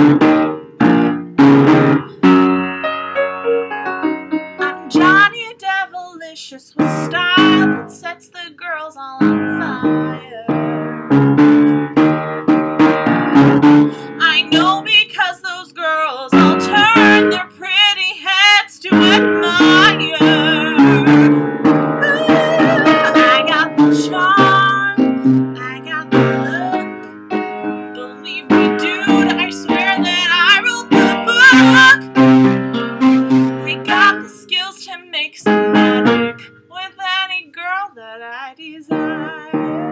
I'm Johnny Devilicious with style that sets the girls all on fire. I know because those girls all turn their pretty heads to admire. make some magic with any girl that I desire.